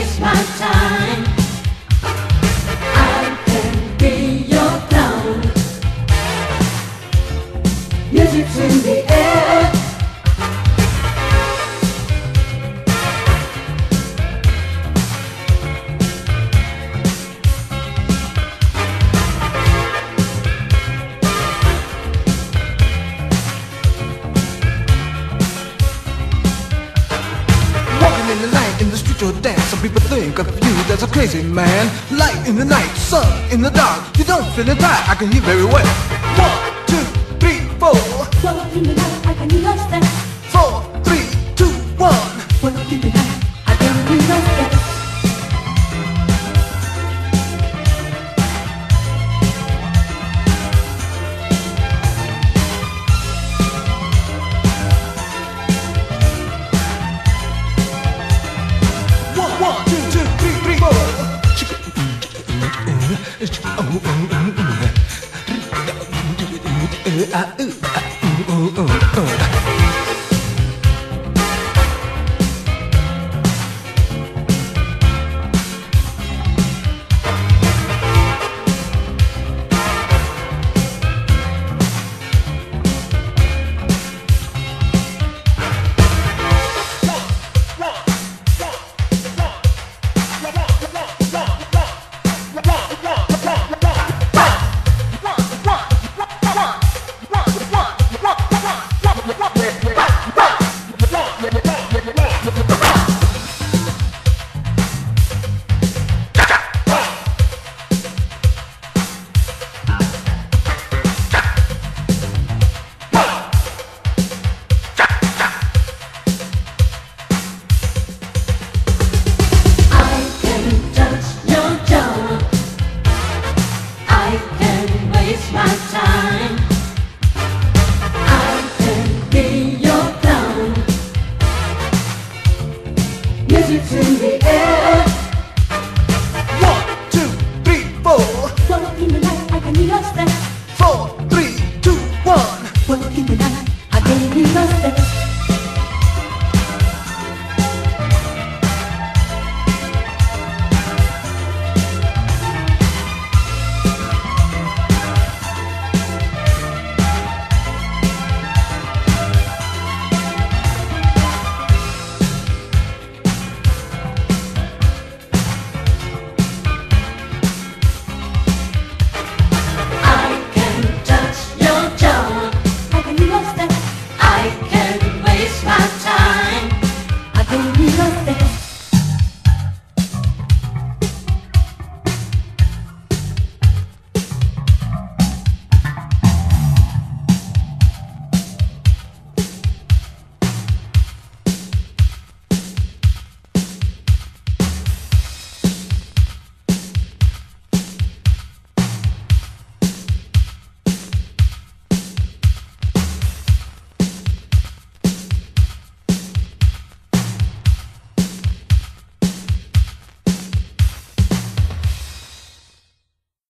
waste my time. I can be your clown. Music to me. People think of you as a crazy man. Light in the night, sun in the dark. You don't feel it right, I can hear very well. One, two, three, four. Well, in the night, I can hear your step. Four, I tonight.